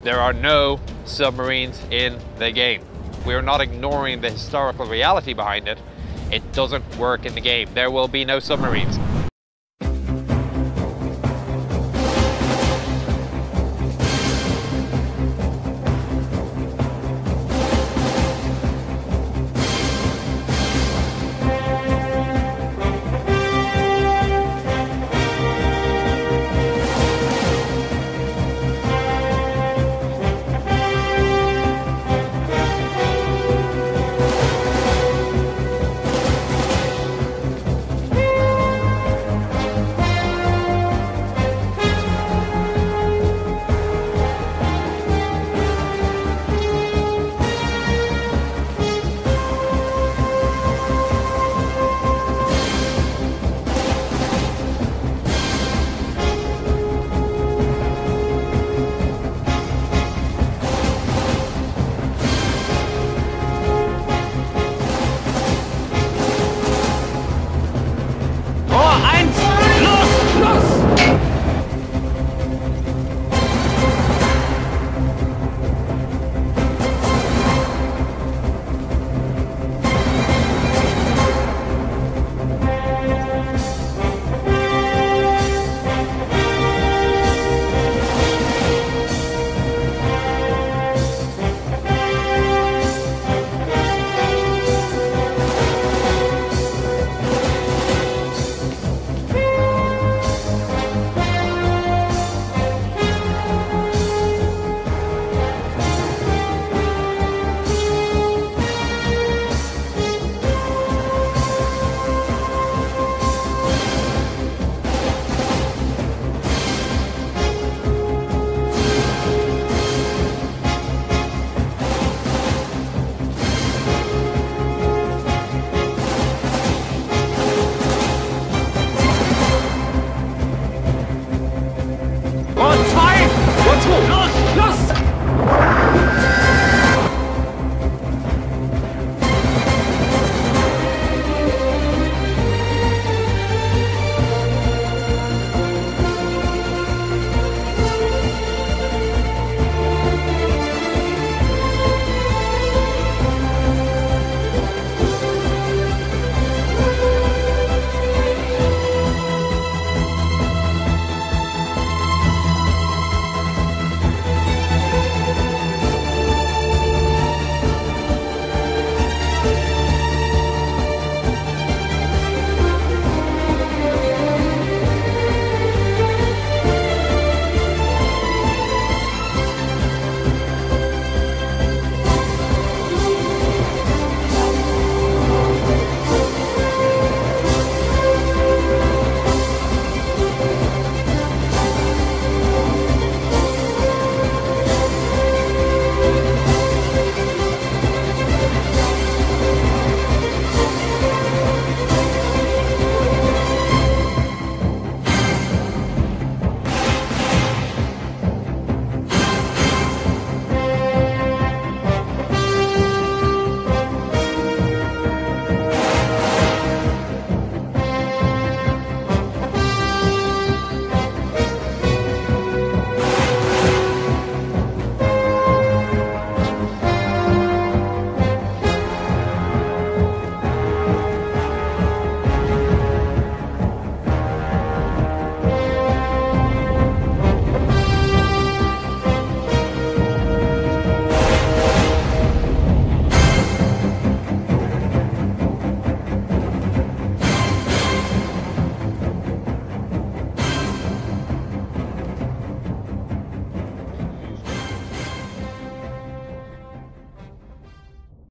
There are no submarines in the game. We are not ignoring the historical reality behind it. It doesn't work in the game. There will be no submarines.